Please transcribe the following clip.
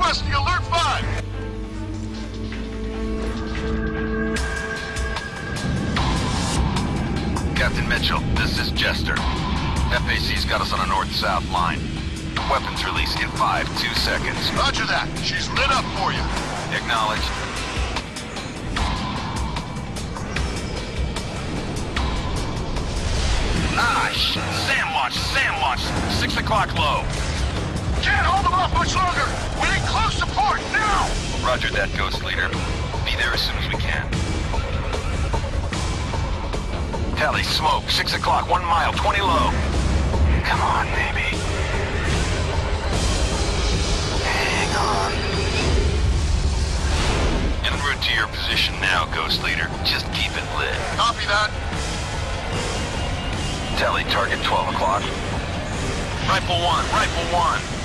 Requesting alert 5. Captain Mitchell, this is Jester. FAC's got us on a north-south line. Weapons release in five, two seconds. Roger that. She's lit up for you. Acknowledged. Ah, shit. SAM watch, SAM watch. Six o'clock low. Can't hold them off much longer. Roger that, Ghost Leader. Be there as soon as we can. Tally, smoke, 6 o'clock, 1 mile, 20 low. Come on, baby. Hang on. En route to your position now, Ghost Leader. Just keep it lit. Copy that. Tally, target 12 o'clock. Rifle 1, Rifle 1.